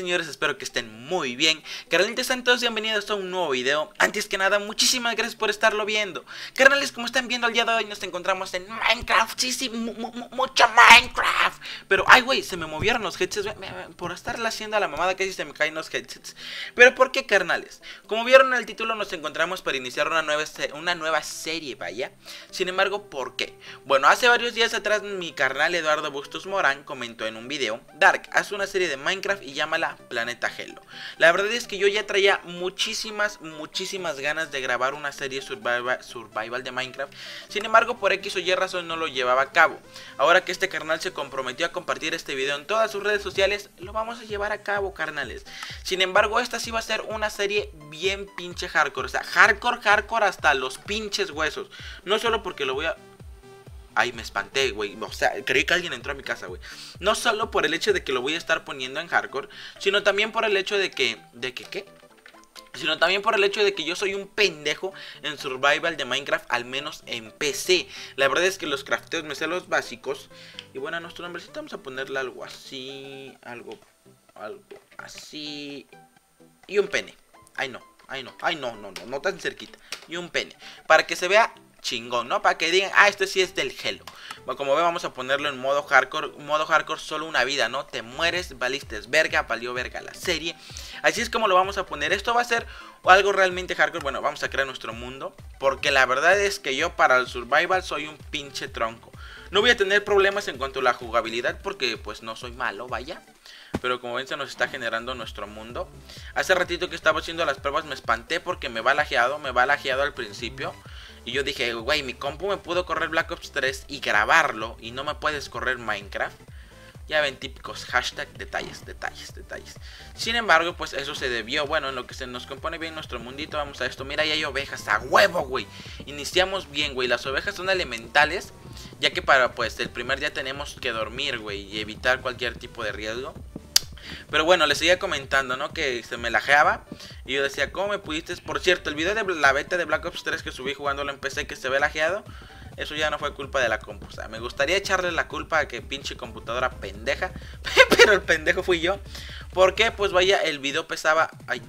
señores? Espero que estén muy bien. Carnalitos, sean todos bienvenidos a un nuevo video. Antes que nada, muchísimas gracias por estarlo viendo. Carnales, como están viendo el día de hoy, nos encontramos en Minecraft. Sí, sí, mucho Minecraft. Pero, ay, güey, se me movieron los headsets. Por estarle haciendo a la mamada, casi se me caen los headsets. Pero, ¿por qué, carnales? Como vieron en el título, nos encontramos para iniciar una nueva, una nueva serie, vaya. Sin embargo, ¿por qué? Bueno, hace varios días atrás, mi carnal Eduardo Bustos Morán comentó en un video: Dark, haz una serie de Minecraft y llámala Planeta Hello. La verdad es que yo ya traía muchísimas, muchísimas ganas de grabar una serie survival, survival de Minecraft. Sin embargo, por X o Y razón no lo llevaba a cabo. Ahora que este carnal se comprometió a compartir este video en todas sus redes sociales, lo vamos a llevar a cabo, carnales. Sin embargo, esta sí va a ser una serie bien pinche hardcore. O sea, hardcore, hardcore hasta los pinches huesos. No solo porque lo voy a Ay, me espanté, güey. O sea, creí que alguien entró a mi casa, güey. No solo por el hecho de que lo voy a estar poniendo en hardcore, sino también por el hecho de que... ¿De que qué? Sino también por el hecho de que yo soy un pendejo en survival de Minecraft, al menos en PC. La verdad es que los crafteos me sé los básicos. Y bueno, a nuestro nombrecito vamos a ponerle algo así, algo, algo así. Y un pene. Ay no, ay no, ay no, no, no, no tan cerquita. Y un pene. Para que se vea chingón, ¿no? Para que digan, ah, esto sí es del Hello. Bueno, como ve, vamos a ponerlo en modo hardcore. Modo hardcore, solo una vida, ¿no? Te mueres, valiste verga, valió verga la serie. Así es como lo vamos a poner. Esto va a ser algo realmente hardcore. Bueno, vamos a crear nuestro mundo. Porque la verdad es que yo para el survival soy un pinche tronco. No voy a tener problemas en cuanto a la jugabilidad porque pues no soy malo, vaya. Pero como ven se nos está generando nuestro mundo. Hace ratito que estaba haciendo las pruebas me espanté porque me va lajeado, me va lajeado al principio. Y yo dije, güey, mi compu me pudo correr Black Ops 3 y grabarlo y no me puedes correr Minecraft. Ya ven típicos hashtag detalles, detalles, detalles. Sin embargo, pues eso se debió. Bueno, en lo que se nos compone bien nuestro mundito, vamos a esto. Mira, ya hay ovejas a huevo, güey. Iniciamos bien, güey. Las ovejas son elementales. Ya que para, pues, el primer día tenemos que dormir, güey. Y evitar cualquier tipo de riesgo. Pero bueno, le seguía comentando, ¿no? Que se me lajeaba. Y yo decía, ¿cómo me pudiste? Por cierto, el video de la beta de Black Ops 3 que subí jugándolo en PC que se ve lajeado. Eso ya no fue culpa de la compu. O sea, me gustaría echarle la culpa a que pinche computadora pendeja. Pero el pendejo fui yo. Porque, pues vaya, el video pesaba. Ay,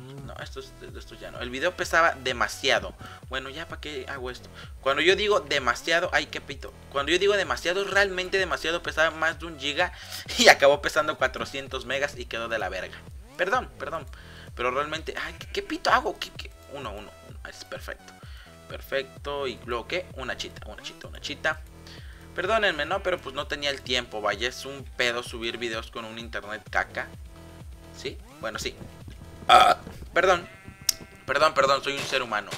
esto, ya no. El video pesaba demasiado. Bueno, ya para qué hago esto. Cuando yo digo demasiado, ay, qué pito. Cuando yo digo demasiado, realmente demasiado, pesaba más de un giga y acabó pesando 400 megas y quedó de la verga. Perdón, perdón. Pero realmente, ay, ¿qué, pito hago? ¿Qué, Uno, uno, uno. Es perfecto. Perfecto. Y luego, ¿qué? Una chita, una chita, una chita. Perdónenme, ¿no? Pero pues no tenía el tiempo, vaya. Es un pedo subir videos con un internet caca. ¿Sí? Bueno, sí. Ah, perdón. Perdón, perdón, soy un ser humano.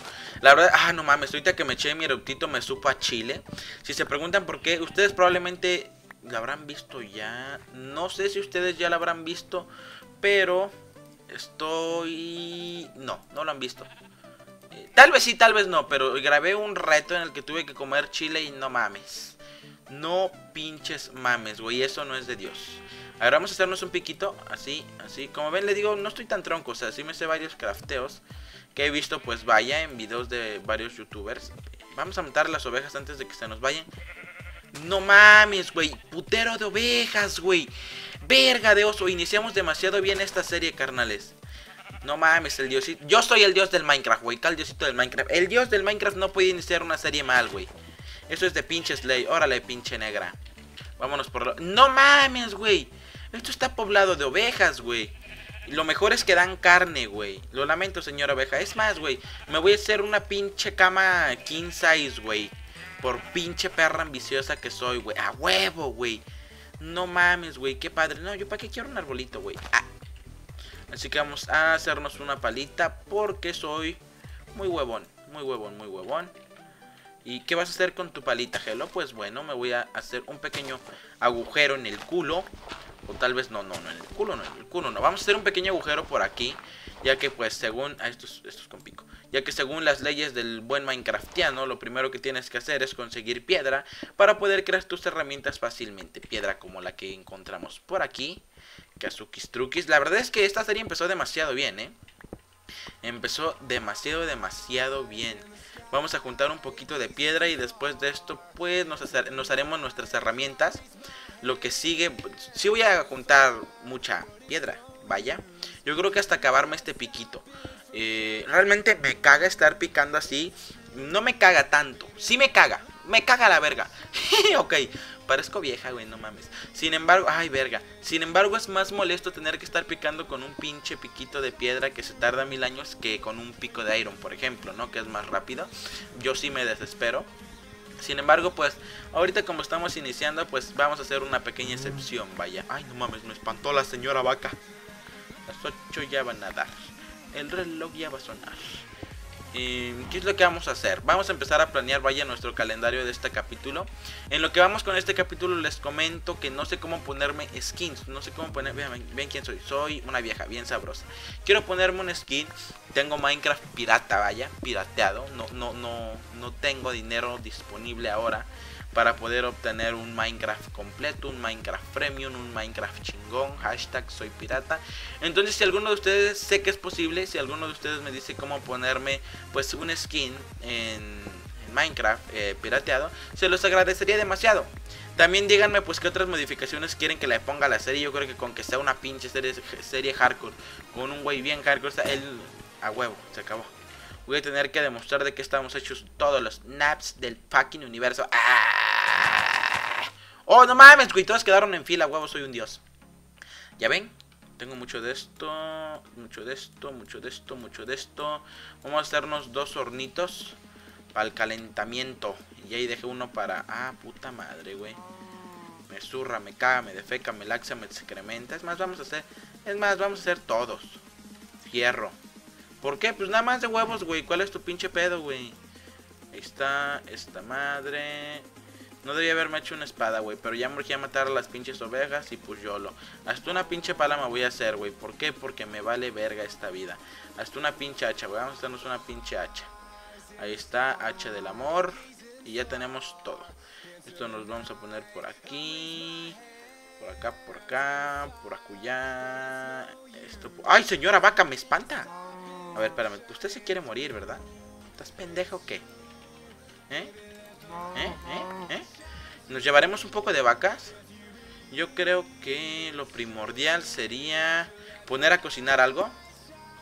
La verdad, ah, no mames, ahorita que me eché mi eruptito me supo a Chile. Si se preguntan por qué, ustedes probablemente la habrán visto ya. No sé si ustedes ya la habrán visto, pero estoy... No, no lo han visto. Eh, tal vez sí, tal vez no, pero grabé un reto en el que tuve que comer chile y no mames. No pinches mames, güey, eso no es de Dios. Ahora vamos a hacernos un piquito, así, así. Como ven, le digo, no estoy tan tronco, o sea, sí me sé varios crafteos que he visto, pues vaya, en videos de varios youtubers. Vamos a montar las ovejas antes de que se nos vayan. No mames, güey, putero de ovejas, güey. Verga de oso, iniciamos demasiado bien esta serie, carnales. No mames, el diosito. Yo soy el dios del Minecraft, güey. Tal diosito del Minecraft. El dios del Minecraft no puede iniciar una serie mal, güey. Eso es de pinche Slay. Órale, pinche negra. Vámonos por lo... No mames, güey. Esto está poblado de ovejas, güey. Lo mejor es que dan carne, güey. Lo lamento, señora oveja. Es más, güey. Me voy a hacer una pinche cama king size, güey. Por pinche perra ambiciosa que soy, güey. A huevo, güey. No mames, güey. Qué padre. No, yo para qué quiero un arbolito, güey. Ah. Así que vamos a hacernos una palita porque soy muy huevón. Muy huevón, muy huevón. ¿Y qué vas a hacer con tu palita, Gelo? Pues bueno, me voy a hacer un pequeño agujero en el culo o tal vez no, no, no, en el culo no, en el culo no. Vamos a hacer un pequeño agujero por aquí. Ya que pues según... Ah, estos, estos con pico. Ya que según las leyes del buen Minecraftiano, lo primero que tienes que hacer es conseguir piedra para poder crear tus herramientas fácilmente. Piedra como la que encontramos por aquí. Kazukis Trukis. La verdad es que esta serie empezó demasiado bien, ¿eh? Empezó demasiado, demasiado bien. Vamos a juntar un poquito de piedra y después de esto pues nos, nos haremos nuestras herramientas lo que sigue, sí voy a juntar mucha piedra, vaya. Yo creo que hasta acabarme este piquito. Eh, realmente me caga estar picando así. No me caga tanto. Sí me caga. Me caga la verga. ok. Parezco vieja, güey, no mames. Sin embargo, ay, verga. Sin embargo, es más molesto tener que estar picando con un pinche piquito de piedra que se tarda mil años que con un pico de iron, por ejemplo, ¿no? Que es más rápido. Yo sí me desespero. Sin embargo, pues, ahorita como estamos iniciando, pues vamos a hacer una pequeña excepción, vaya. Ay, no mames, me espantó la señora vaca. Las 8 ya van a dar. El reloj ya va a sonar. ¿Qué es lo que vamos a hacer? Vamos a empezar a planear, vaya, nuestro calendario de este capítulo. En lo que vamos con este capítulo les comento que no sé cómo ponerme skins. No sé cómo poner... Vean, ven quién soy. Soy una vieja bien sabrosa. Quiero ponerme un skin. Tengo Minecraft pirata, vaya. Pirateado. No, no, no, no tengo dinero disponible ahora para poder obtener un Minecraft completo, un Minecraft Premium, un Minecraft chingón, hashtag soy pirata. Entonces si alguno de ustedes sé que es posible, si alguno de ustedes me dice cómo ponerme pues un skin en, Minecraft eh, pirateado, se los agradecería demasiado. También díganme pues qué otras modificaciones quieren que le ponga a la serie. Yo creo que con que sea una pinche serie, hardcore, con un güey bien hardcore, él a huevo, se acabó. Voy a tener que demostrar de que estamos hechos todos los naps del fucking universo. ¡Ah! Oh, no mames, güey. Todos quedaron en fila, huevo, soy un dios. ¿Ya ven? Tengo mucho de esto, mucho de esto, mucho de esto, mucho de esto. Vamos a hacernos dos hornitos para el calentamiento. Y ahí dejé uno para... Ah, puta madre, güey. Me zurra, me caga, me defeca, me laxa, me excrementa. Es más, vamos a hacer... Es más, vamos a hacer todos. Fierro. ¿Por qué? Pues nada más de huevos, güey. ¿Cuál es tu pinche pedo, güey? Ahí está, esta madre. No debería haberme hecho una espada, güey. Pero ya me urgía matar a las pinches ovejas y pues yo lo. Hasta una pinche pala me voy a hacer, güey. ¿Por qué? Porque me vale verga esta vida. Hasta una pinche hacha, güey. Vamos a hacernos una pinche hacha. Ahí está, hacha del amor. Y ya tenemos todo. Esto nos vamos a poner por aquí. Por acá, por acá. Por acullá. Esto. ¡Ay, señora vaca! Me espanta. A ver, espérame. Usted se quiere morir, ¿verdad? ¿Estás pendejo o qué? ¿Eh? ¿Eh? ¿Eh? ¿Eh? ¿Nos llevaremos un poco de vacas? Yo creo que lo primordial sería poner a cocinar algo.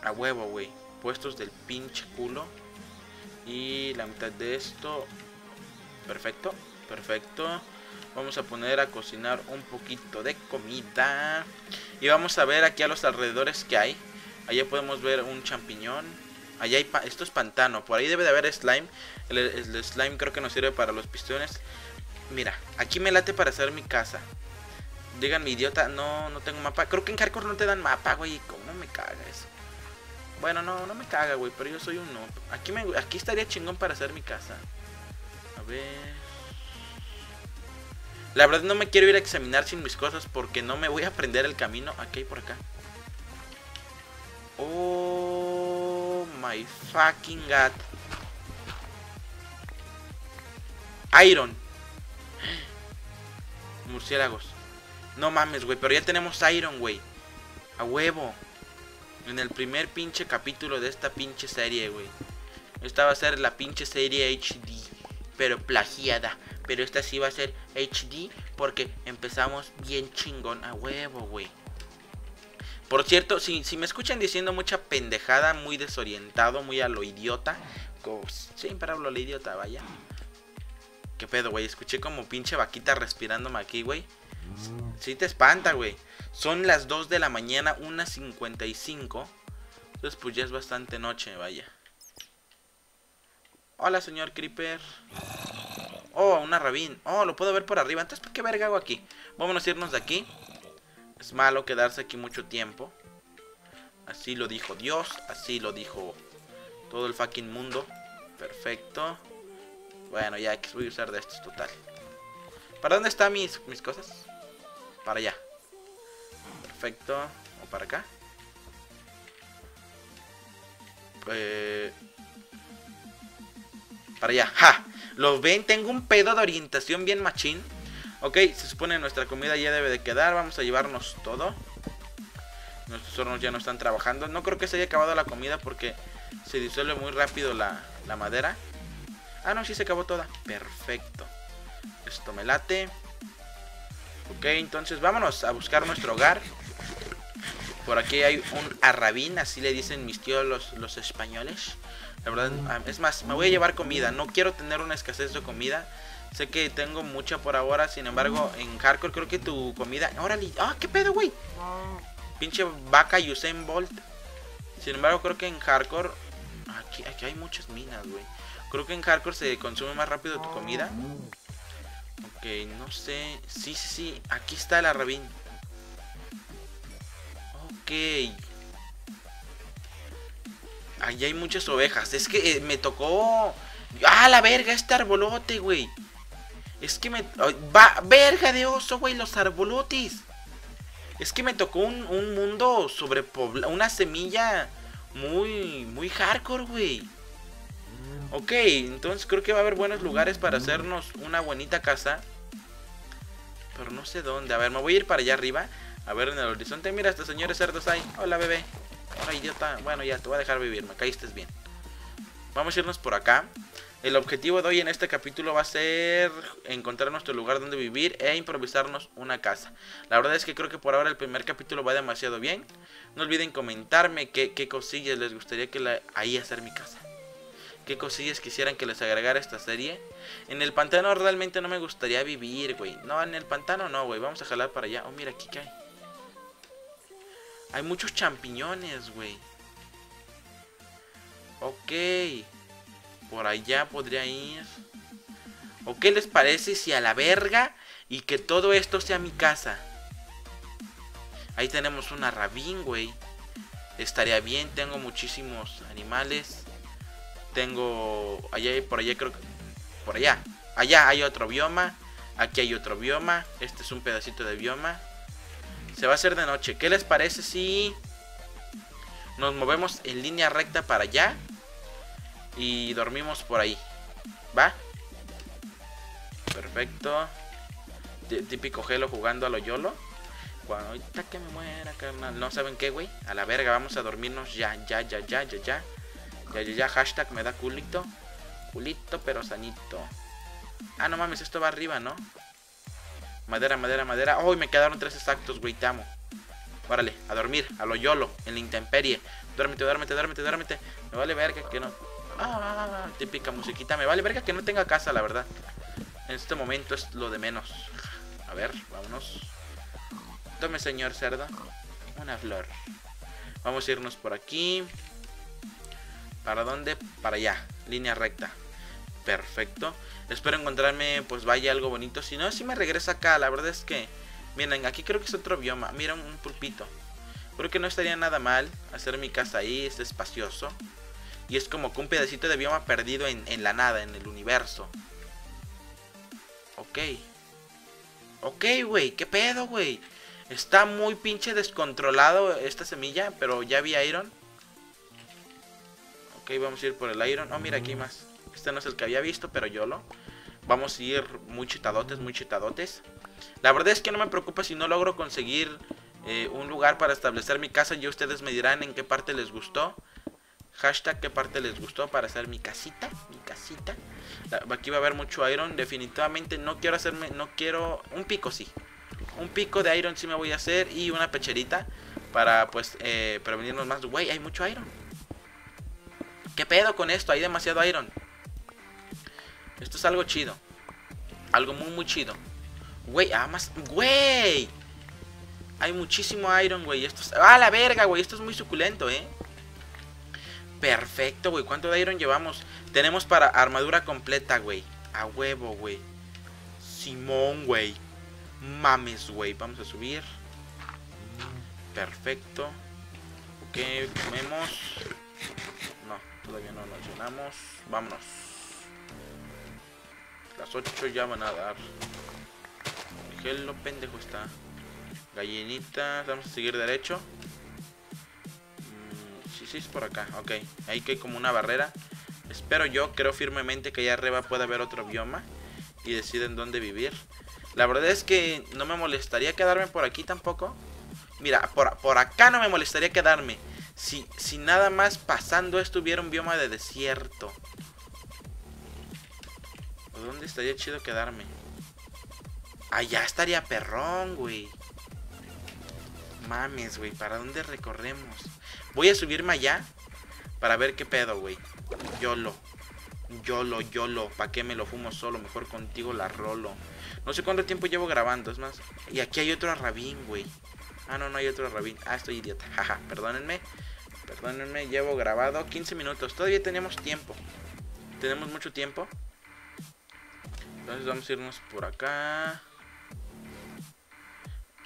A huevo, güey. Puestos del pinche culo. Y la mitad de esto. Perfecto, perfecto. Vamos a poner a cocinar un poquito de comida. Y vamos a ver aquí a los alrededores que hay. Allá podemos ver un champiñón. Allá hay... Esto es pantano. Por ahí debe de haber slime. El, slime creo que nos sirve para los pistones. Mira, aquí me late para hacer mi casa. Digan, mi idiota, no, no tengo mapa. Creo que en Hardcore no te dan mapa, güey. ¿Cómo me caga eso? Bueno, no, no me caga, güey. Pero yo soy un noob. Aquí, aquí estaría chingón para hacer mi casa. A ver... La verdad no me quiero ir a examinar sin mis cosas porque no me voy a aprender el camino. Aquí hay por acá. Oh my fucking god. Iron. Murciélagos. No mames, güey. Pero ya tenemos Iron, güey. A huevo. En el primer pinche capítulo de esta pinche serie, güey. Esta va a ser la pinche serie HD. Pero plagiada. Pero esta sí va a ser HD. Porque empezamos bien chingón. A huevo, güey. Por cierto, si, si me escuchan diciendo mucha pendejada, muy desorientado, muy a lo idiota, siempre hablo a lo idiota, vaya. ¿Qué pedo, güey? Escuché como pinche vaquita respirándome aquí, güey. Sí te espanta, güey. Son las 2 de la mañana, 1.55. Entonces, pues ya es bastante noche, vaya. Hola, señor Creeper. Oh, una rabín. Oh, lo puedo ver por arriba. Entonces, ¿qué verga hago aquí? Vámonos a irnos de aquí. Es malo quedarse aquí mucho tiempo. Así lo dijo Dios, así lo dijo todo el fucking mundo. Perfecto. Bueno, ya que voy a usar de estos total. ¿Para dónde están mis, mis cosas? Para allá. Perfecto. O para acá. Eh, para allá. ¡Ja! ¿Los ven? Tengo un pedo de orientación bien machín. Ok, se supone nuestra comida ya debe de quedar. Vamos a llevarnos todo. Nuestros hornos ya no están trabajando. No creo que se haya acabado la comida porque se disuelve muy rápido la, la madera. Ah, no, sí se acabó toda. Perfecto. Esto me late. Ok, entonces vámonos a buscar nuestro hogar. Por aquí hay un arrabín, así le dicen mis tíos los, los españoles. La verdad, ah, es más, me voy a llevar comida. No quiero tener una escasez de comida. Sé que tengo mucha por ahora, sin embargo, en hardcore creo que tu comida... Órale, ah, qué pedo, güey. Pinche vaca Usain Bolt. Sin embargo, creo que en hardcore... Aquí, aquí hay muchas minas, güey. Creo que en hardcore se consume más rápido tu comida. Ok, no sé. Sí, sí, sí. Aquí está el arrabín. Ok. Ahí hay muchas ovejas. Es que eh, me tocó... ¡Ah, la verga! Este arbolote, güey. Es que me... Va, verga de oso, güey, los arbolotes. Es que me tocó un, un mundo sobre una semilla muy, muy hardcore, güey. Ok, entonces creo que va a haber buenos lugares para hacernos una bonita casa. Pero no sé dónde. A ver, me voy a ir para allá arriba. A ver en el horizonte. Mira, estos señores cerdos ahí. Hola, bebé. Hola, idiota. Bueno, ya, te voy a dejar vivir. Me caíste bien. Vamos a irnos por acá. El objetivo de hoy en este capítulo va a ser encontrar nuestro lugar donde vivir e improvisarnos una casa. La verdad es que creo que por ahora el primer capítulo va demasiado bien. No olviden comentarme qué, cosillas les gustaría que la, ahí hacer mi casa. Qué cosillas quisieran que les agregara esta serie. En el pantano realmente no me gustaría vivir, güey. No, en el pantano no, güey. Vamos a jalar para allá. Oh, mira, aquí qué hay. Hay muchos champiñones, güey. Ok. Por allá podría ir. ¿O qué les parece si a la verga y que todo esto sea mi casa? Ahí tenemos una rabín, güey. Estaría bien, tengo muchísimos animales. Tengo... Allá, por allá creo que... Por allá. Allá hay otro bioma. Aquí hay otro bioma. Este es un pedacito de bioma. Se va a hacer de noche. ¿Qué les parece si... Nos movemos en línea recta para allá? Y dormimos por ahí. ¿Va? Perfecto. Típico gelo jugando a lo YOLO. Cuando ahorita que me muera, carnal. No saben qué, güey. A la verga, vamos a dormirnos ya, ya, ya, ya, ya, ya. Ya, ya, ya. Hashtag me da culito. Culito, pero sanito. Ah, no mames, esto va arriba, ¿no? Madera, madera, madera. ¡Oh! Me quedaron tres exactos, güey. Te amo. Órale, a dormir, a lo YOLO, en la intemperie. Duérmete, duérmete, duérmete, duérmete. Me vale verga que no. Ah, típica musiquita. Me vale verga que no tenga casa, la verdad. En este momento es lo de menos. A ver, vámonos. Tome, señor cerdo. Una flor. Vamos a irnos por aquí. ¿Para dónde? Para allá. Línea recta. Perfecto. Espero encontrarme, pues vaya algo bonito. Si no, si me regresa acá. La verdad es que... Miren, aquí creo que es otro bioma. Mira, un pulpito. Creo que no estaría nada mal hacer mi casa ahí. Es espacioso. Y es como que un pedacito de bioma perdido en, la nada, en el universo. Ok. Ok, güey. ¿Qué pedo, güey? Está muy pinche descontrolado esta semilla, pero ya vi Iron. Ok, vamos a ir por el Iron. Oh, mira, aquí más. Este no es el que había visto, pero yo lo. Vamos a ir muy chitadotes, muy chitadotes. La verdad es que no me preocupa si no logro conseguir eh, un lugar para establecer mi casa. Ya ustedes me dirán en qué parte les gustó. Hashtag qué parte les gustó para hacer mi casita. Mi casita. Aquí va a haber mucho iron. Definitivamente no quiero hacerme. No quiero. Un pico sí. Un pico de iron sí me voy a hacer. Y una pecherita. Para pues eh, prevenirnos más. Güey, hay mucho iron. ¿Qué pedo con esto? Hay demasiado iron. Esto es algo chido. Algo muy, muy chido. Güey, ah, más. Güey. Hay muchísimo iron, güey. Esto es... Ah, la verga, güey. Esto es muy suculento, eh. Perfecto, güey. ¿Cuánto de iron llevamos? Tenemos para armadura completa, güey. A huevo, güey. Simón, güey. Mames, güey. Vamos a subir. Perfecto. Ok, comemos. No, todavía no nos llenamos. Vámonos. Las 8 ya van a dar. ¿Qué lo pendejo está? Gallinitas. Vamos a seguir derecho sí es por acá, ok. Ahí que hay como una barrera. Espero yo, creo firmemente que allá arriba puede haber otro bioma. Y deciden dónde vivir. La verdad es que no me molestaría quedarme por aquí tampoco. Mira, por, por acá no me molestaría quedarme. Si, si nada más pasando esto hubiera un bioma de desierto. ¿Dónde estaría chido quedarme? Allá estaría perrón, güey. Mames, güey, ¿para dónde recorremos? Voy a subirme allá para ver qué pedo, güey. YOLO. YOLO, YOLO. ¿Para qué me lo fumo solo? Mejor contigo la rolo. No sé cuánto tiempo llevo grabando, es más. Y aquí hay otro rabín, güey. Ah, no, no hay otro rabín. Ah, estoy idiota. Jaja, perdónenme. Perdónenme, llevo grabado 15 minutos. Todavía tenemos tiempo. Tenemos mucho tiempo. Entonces vamos a irnos por acá.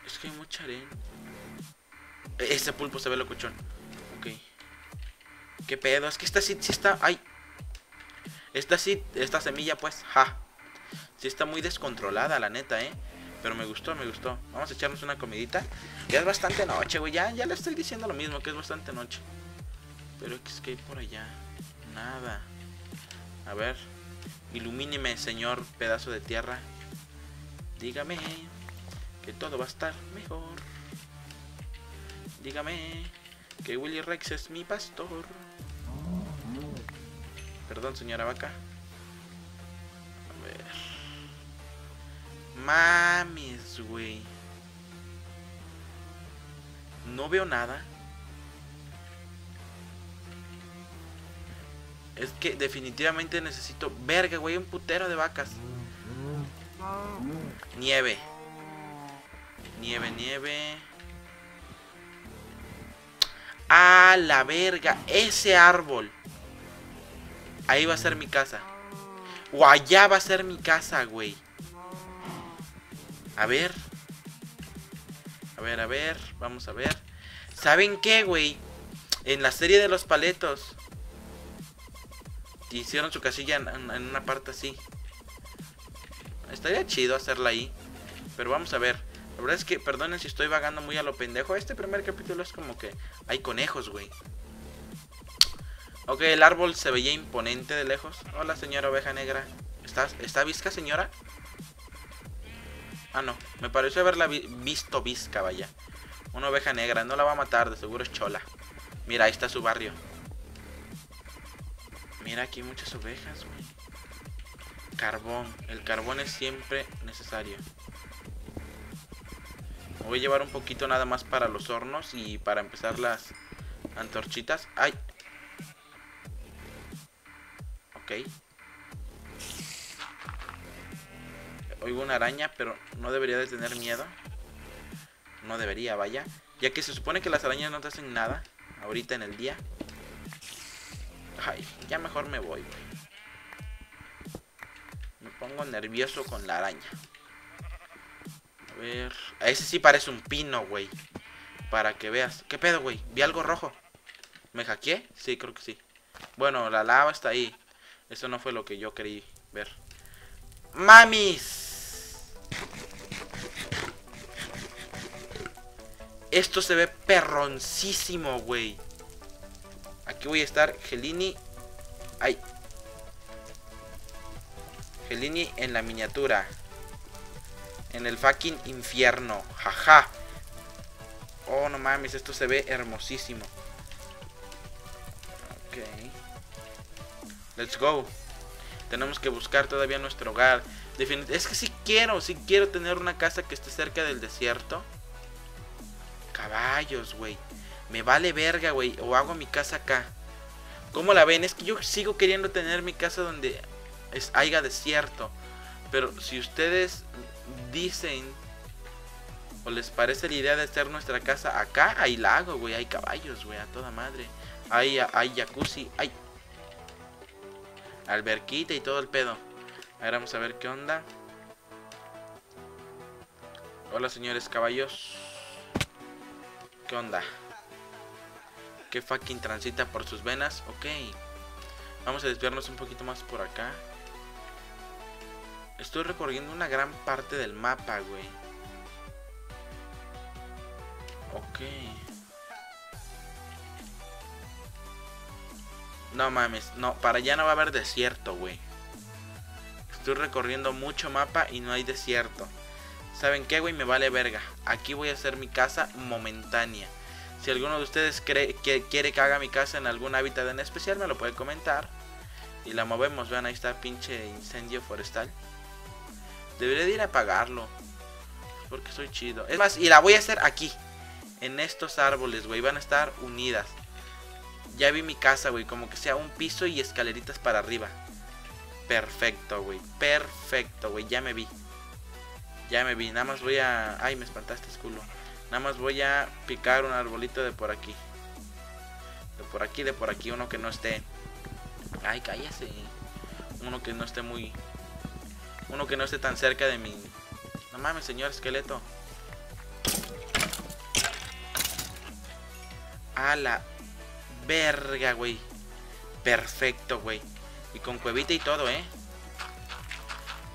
Es que hay mucha arena. Ese pulpo se ve locuchón. ¿Qué pedo? Es que esta sí, sí está... ¡Ay! Esta sí, esta semilla pues, ja. Sí está muy descontrolada, la neta, ¿eh? Pero me gustó, me gustó. Vamos a echarnos una comidita. Ya es bastante noche, güey. Ya, ya le estoy diciendo lo mismo, que es bastante noche. Pero es que hay por allá. Nada. A ver. Ilumíneme, señor pedazo de tierra. Dígame que todo va a estar mejor. Dígame que Willy Rex es mi pastor. Perdón, señora vaca. A ver. Mames, güey. No veo nada. Es que definitivamente necesito... Verga, güey, un putero de vacas. Nieve. Nieve, nieve. A la verga. Ese árbol. Ahí va a ser mi casa. O allá va a ser mi casa, güey. A ver. A ver, a ver. Vamos a ver. ¿Saben qué, güey? En la serie de los paletos. Hicieron su casilla en, en una parte así. Estaría chido hacerla ahí. Pero vamos a ver. La verdad es que, perdonen si estoy vagando muy a lo pendejo. Este primer capítulo es como que hay conejos, güey. Ok, el árbol se veía imponente de lejos. Hola, señora oveja negra. ¿Estás, ¿Está visca, señora? Ah, no. Me pareció haberla visto visca, vaya. Una oveja negra. No la va a matar, de seguro es chola. Mira, ahí está su barrio. Mira, aquí hay muchas ovejas, güey. Carbón. El carbón es siempre necesario. voy a llevar un poquito nada más para los hornos y para empezar las antorchitas. ¡Ay! Ok. Oigo una araña, pero no debería de tener miedo. No debería, vaya. Ya que se supone que las arañas no te hacen nada ahorita en el día. Ay, ya mejor me voy, Me pongo nervioso con la araña. A ver... Ese sí parece un pino, güey. Para que veas. ¿Qué pedo, güey? Vi algo rojo. ¿Me hackeé? Sí, creo que sí. Bueno, la lava está ahí. Eso no fue lo que yo quería ver. ¡Mamis! Esto se ve perroncísimo, güey. Aquí voy a estar Gelini. Ay. Gelini en la miniatura. En el fucking infierno. Jaja. Oh, no mames, esto se ve hermosísimo. Ok. Let's go. Tenemos que buscar todavía nuestro hogar. es que si quiero, si quiero tener una casa que esté cerca del desierto. Caballos, güey. Me vale verga, güey. O hago mi casa acá. ¿Cómo la ven? Es que yo sigo queriendo tener mi casa donde haya desierto. Pero si ustedes dicen o les parece la idea de hacer nuestra casa acá, hay lago, güey. Hay caballos, güey. A toda madre. Hay jacuzzi. Hay alberquita y todo el pedo. Ahora vamos a ver qué onda. Hola, señores caballos. ¿Qué onda? ¿Qué fucking transita por sus venas? Ok. Vamos a desviarnos un poquito más por acá. Estoy recorriendo una gran parte del mapa, güey. Ok. No mames, no, para allá no va a haber desierto, güey. Estoy recorriendo mucho mapa y no hay desierto. ¿Saben qué, güey? Me vale verga. Aquí voy a hacer mi casa momentánea. Si alguno de ustedes cree que quiere que haga mi casa en algún hábitat en especial, me lo puede comentar. Y la movemos. Vean, ahí está pinche incendio forestal. Debería de ir a apagarlo. Porque soy chido. Es más, y la voy a hacer aquí. en estos árboles, güey. Van a estar unidas. Ya vi mi casa, güey. Como que sea un piso y escaleritas para arriba. Perfecto, güey. Perfecto, güey. Ya me vi. Ya me vi. Nada más voy a... Ay, me espantaste, culo. Nada más voy a picar un arbolito de por aquí. De por aquí, de por aquí. Uno que no esté... Ay, cállese. Uno que no esté muy... Uno que no esté tan cerca de mi... No mames, señor esqueleto. A la verga, güey. Perfecto, güey. Y con cuevita y todo, ¿eh?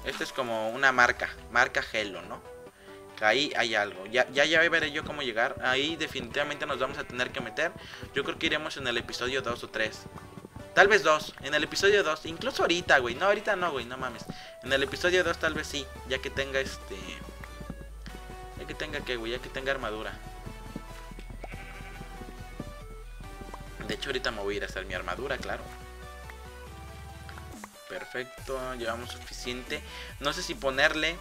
Este es como una marca. Marca Hello, ¿no? Que ahí hay algo. Ya, ya, ya veré yo cómo llegar. Ahí definitivamente nos vamos a tener que meter. Yo creo que iremos en el episodio 2 o 3. Tal vez 2. En el episodio 2. Incluso ahorita, güey. No, ahorita no, güey. No mames. En el episodio 2 tal vez sí. Ya que tenga este... Ya que tenga que, güey. Ya que tenga armadura. De hecho, ahorita me voy a ir a hacer mi armadura, claro. Perfecto, llevamos suficiente. No sé si ponerle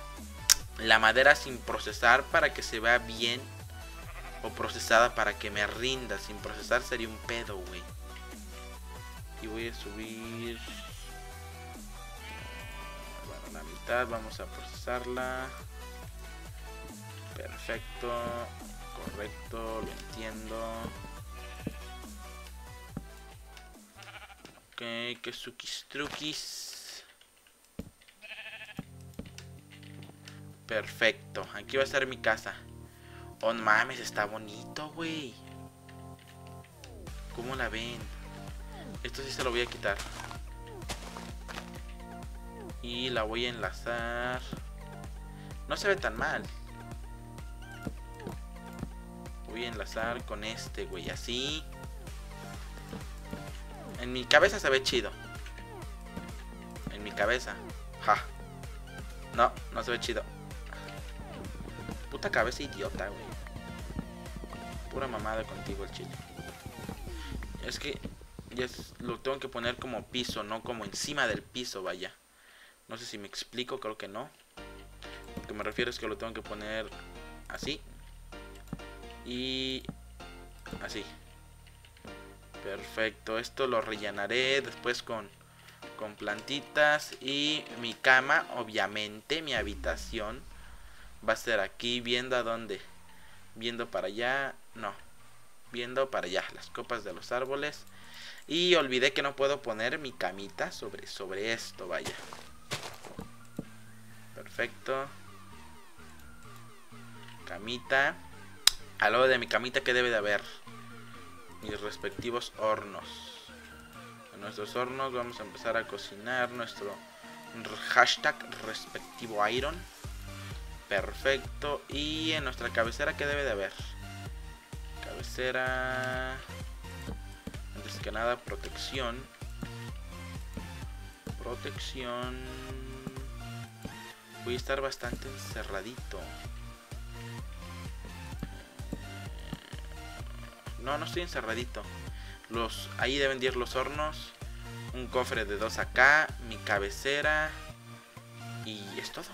la madera sin procesar para que se vea bien. O procesada para que me rinda. Sin procesar sería un pedo, güey. Y voy a subir... Bueno, la mitad. Vamos a procesarla. Perfecto. Correcto, lo entiendo. Ok, que suquis truquis. Perfecto, aquí va a estar mi casa. Oh, mames, está bonito, güey. ¿Cómo la ven? Esto sí se lo voy a quitar. Y la voy a enlazar. No se ve tan mal. Voy a enlazar con este, güey, así. En mi cabeza se ve chido. En mi cabeza. Ja. No, no se ve chido. Puta cabeza idiota, güey. Pura mamada contigo el chile. Es que ya lo tengo que poner como piso, no como encima del piso, vaya. No sé si me explico, creo que no. Lo que me refiero es que lo tengo que poner así. Y así. Perfecto, esto lo rellenaré después con, con plantitas y mi cama, obviamente, mi habitación va a ser aquí viendo a dónde. Viendo para allá, no, viendo para allá, las copas de los árboles. Y olvidé que no puedo poner mi camita sobre, sobre esto, vaya. Perfecto. Camita. Al lado de mi camita, ¿qué debe de haber? Mis respectivos hornos. En nuestros hornos vamos a empezar a cocinar nuestro hashtag respectivo iron. Perfecto. Y en nuestra cabecera, ¿qué debe de haber? Cabecera... Antes que nada, protección. Protección. Voy a estar bastante encerradito. No, no estoy encerradito. Los, ahí deben ir los hornos. Un cofre de dos acá. Mi cabecera. Y es todo.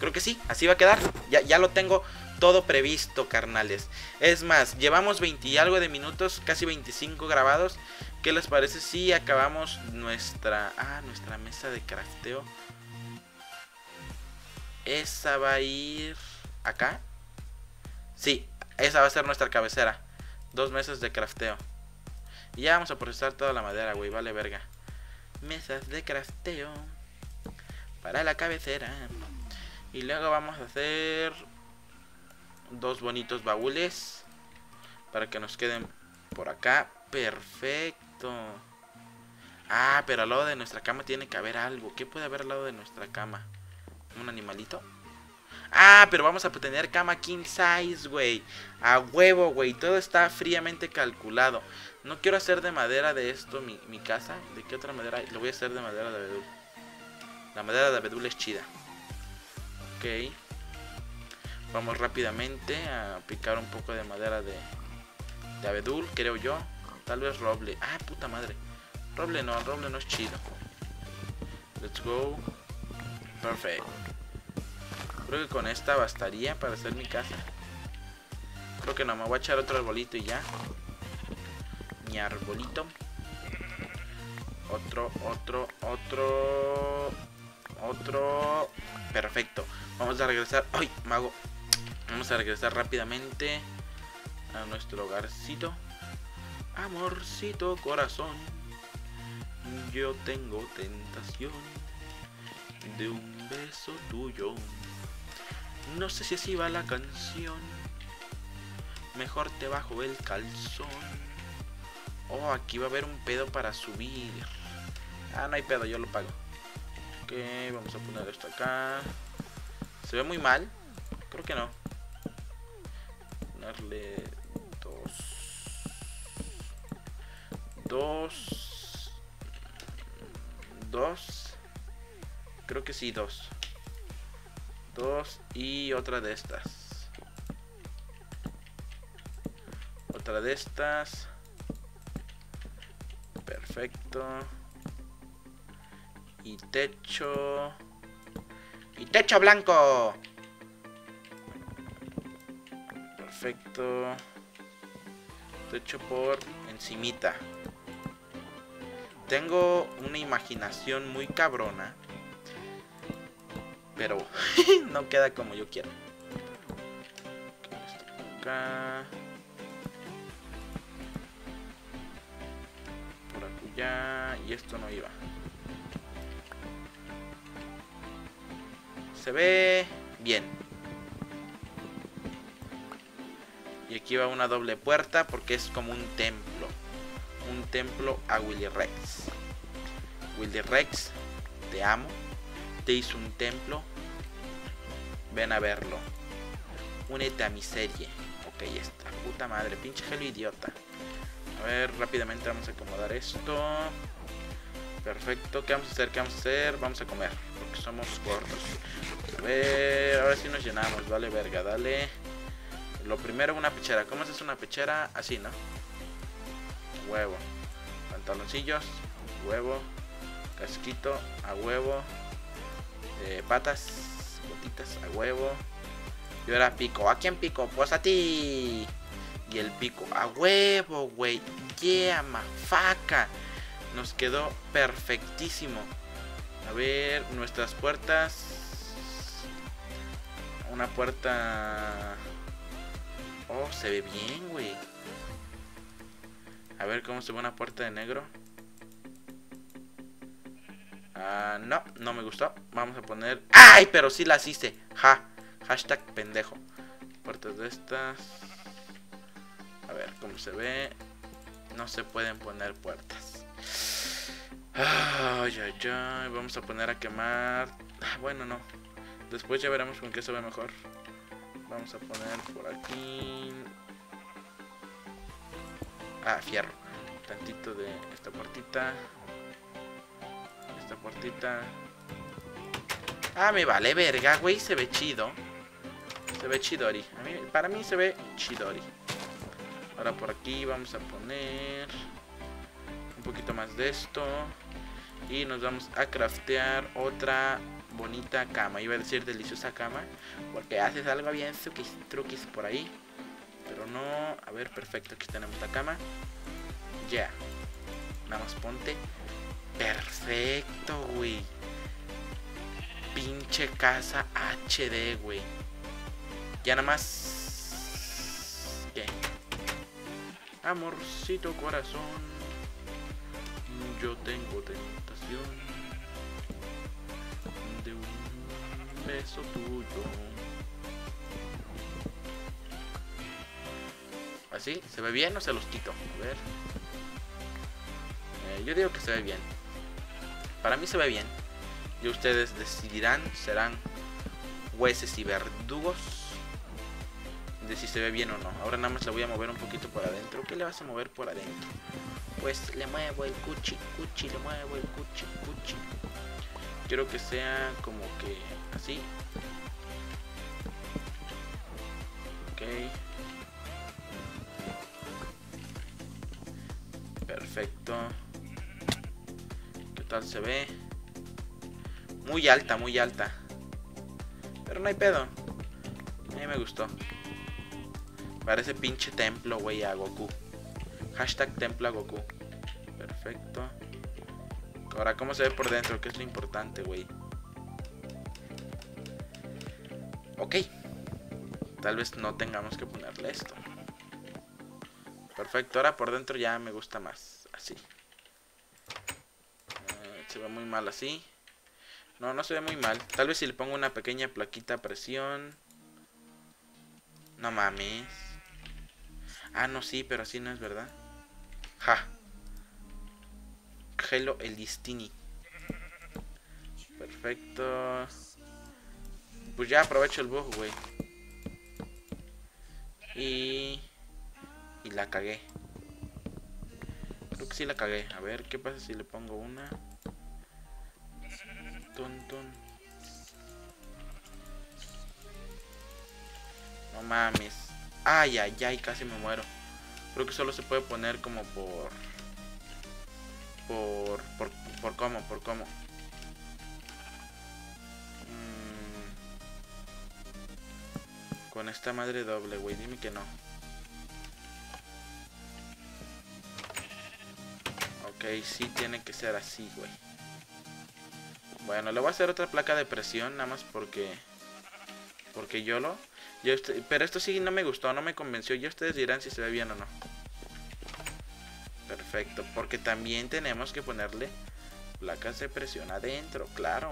Creo que sí, así va a quedar. Ya, ya lo tengo todo previsto, carnales. Es más, llevamos 20 y algo de minutos, casi 25 grabados. ¿Qué les parece si acabamos nuestra... Ah, nuestra mesa de crafteo? Esa va a ir... ¿Acá? Sí, esa va a ser nuestra cabecera. Dos meses de crafteo. Y ya vamos a procesar toda la madera, güey. Vale, verga. Mesas de crafteo. Para la cabecera. Y luego vamos a hacer dos bonitos baúles. Para que nos queden por acá. Perfecto. Ah, pero al lado de nuestra cama tiene que haber algo. ¿Qué puede haber al lado de nuestra cama? ¿Un animalito? Ah, pero vamos a tener cama king size, güey. A huevo, güey. Todo está fríamente calculado. No quiero hacer de madera de esto mi, mi casa. ¿De qué otra madera? Lo voy a hacer de madera de abedul. La madera de abedul es chida. Ok. Vamos rápidamente a picar un poco de madera de, de abedul, creo yo. Tal vez roble. Ah, puta madre. Roble no, roble no es chido. Let's go. Perfect. Creo que con esta bastaría para hacer mi casa. Creo que no, me voy a echar otro arbolito y ya. Mi arbolito. Otro, otro, otro. Otro. Perfecto. Vamos a regresar. ¡Ay, mago! Vamos a regresar rápidamente a nuestro hogarcito. Amorcito corazón. Yo tengo tentación de un beso tuyo. No sé si así va la canción. Mejor te bajo el calzón. Oh, aquí va a haber un pedo para subir. Ah, no hay pedo, yo lo pago. Ok, vamos a poner esto acá. ¿Se ve muy mal? Creo que no. Ponerle dos. Dos. Dos. Creo que sí, dos. Dos y otra de estas. Otra de estas. Perfecto. Y techo. Y techo blanco. Perfecto. Techo por encimita. Tengo una imaginación muy cabrona. Pero no queda como yo quiero. Acá. Por acullá. Y esto no iba. Se ve bien. Y aquí va una doble puerta porque es como un templo. Un templo a Willy Rex. Willy Rex, te amo. Te hizo un templo. Ven a verlo. Únete a mi serie. Ok, esta puta madre. Pinche gelo idiota. A ver, rápidamente vamos a acomodar esto. Perfecto. ¿Qué vamos a hacer? ¿Qué vamos a hacer? Vamos a comer. Porque somos gordos. A ver, ahora sí nos llenamos. Vale, verga, dale. Lo primero, una pechera. ¿Cómo haces una pechera? Así, ¿no? Huevo. Pantaloncillos. Huevo. Casquito. A huevo. Patas. Botitas. A huevo. Y ahora pico. ¿A quién pico? Pues a ti. Y el pico. A huevo, güey. Yeah, mafaca. Nos quedó perfectísimo. A ver, nuestras puertas. Una puerta... Oh, se ve bien, güey. A ver cómo se ve una puerta de negro. Ah, no, no me gustó. Vamos a poner... ¡Ay! Pero sí las hice. Ja. Hashtag pendejo. Puertas de estas. A ver cómo se ve. No se pueden poner puertas. Ay, ay, ay. Vamos a poner a quemar. Ah, bueno, no. Después ya veremos con qué se ve mejor. Vamos a poner por aquí. Ah, fierro. Tantito de esta puertita. Puertita. Ah, me vale verga, güey. Se ve chido. Se ve chidori. A mí, para mí se ve chidori. Ahora por aquí vamos a poner un poquito más de esto. Y nos vamos a craftear otra bonita cama. Iba a decir deliciosa cama. Porque haces algo bien truquis, truquis por ahí. Pero no. A ver, perfecto. Aquí tenemos la cama. Ya. Nada más ponte. Perfecto, güey. Pinche casa HD, güey. Ya nada más. Amorcito corazón. Yo tengo tentación de un beso tuyo. ¿Así? ¿Se ve bien o se los quito? A ver. Eh, yo digo que se ve bien. Para mí se ve bien. Y ustedes decidirán, serán jueces y verdugos de si se ve bien o no. Ahora nada más le voy a mover un poquito por adentro. ¿Qué le vas a mover por adentro? Pues le muevo el cuchi, cuchi, le muevo el cuchi, cuchi. Quiero que sea como que así. Ok. Perfecto. ¿Qué tal se ve? Muy alta, muy alta. Pero no hay pedo. A mí me gustó. Parece pinche templo, güey, a Goku. Hashtag templo a Goku. Perfecto. Ahora, ¿cómo se ve por dentro? Que es lo importante, güey. Ok. Tal vez no tengamos que ponerle esto. Perfecto, ahora por dentro ya me gusta más. Así. Se ve muy mal así. No, no se ve muy mal. Tal vez si le pongo una pequeña plaquita a presión. No mames. Ah, no, sí, pero así no es verdad. Ja. Hello el Destiny. Perfecto. Pues ya aprovecho el bug, güey. Y... Y la cagué. Creo que sí la cagué. A ver, ¿qué pasa si le pongo una? No mames. Ay, ay, ay, casi me muero. Creo que solo se puede poner como por... Por... Por, por cómo, por cómo. Mm. Con esta madre doble, güey. Dime que no. Ok, sí tiene que ser así, güey. Bueno, le voy a hacer otra placa de presión, nada más porque... Porque yo lo... Yo pero esto sí no me gustó, no me convenció. Ya ustedes dirán si se ve bien o no. Perfecto, porque también tenemos que ponerle placas de presión adentro, claro.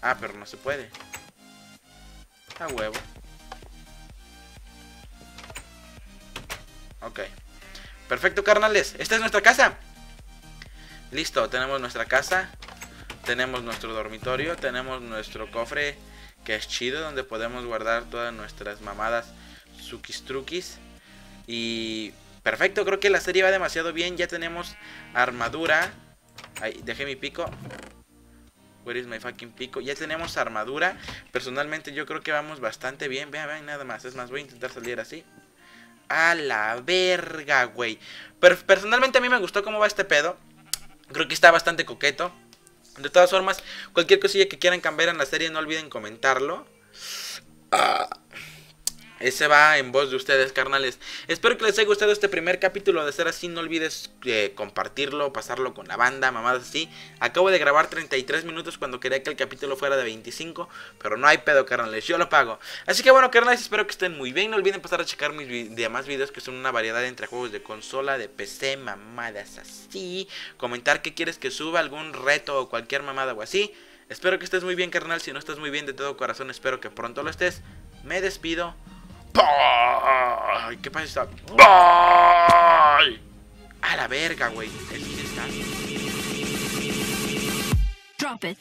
Ah, pero no se puede. A huevo. Perfecto, carnales. Esta es nuestra casa. Listo, tenemos nuestra casa. Tenemos nuestro dormitorio. Tenemos nuestro cofre que es chido. Donde podemos guardar todas nuestras mamadas truquis. Y perfecto, creo que la serie va demasiado bien. Ya tenemos armadura. Ahí, dejé mi pico. Where is my fucking pico? Ya tenemos armadura. Personalmente yo creo que vamos bastante bien. Vean, vean, nada más. Es más, voy a intentar salir así. A la verga, güey. Pero personalmente a mí me gustó cómo va este pedo. Creo que está bastante coqueto. De todas formas, cualquier cosilla que quieran cambiar en la serie, no olviden comentarlo. Ah. Ese va en voz de ustedes, carnales. Espero que les haya gustado este primer capítulo. De ser así, no olvides eh, compartirlo, pasarlo con la banda, mamadas así. Acabo de grabar 33 minutos cuando quería que el capítulo fuera de 25. Pero no hay pedo, carnales. Yo lo pago. Así que bueno, carnales, espero que estén muy bien. No olviden pasar a checar mis demás videos que son una variedad entre juegos de consola, de PC, mamadas así. Comentar qué quieres que suba, algún reto o cualquier mamada o así. Espero que estés muy bien, carnal. Si no estás muy bien de todo corazón, espero que pronto lo estés. Me despido. Bye. ¿Qué pasa? Bye. A la verga, güey. Drop it.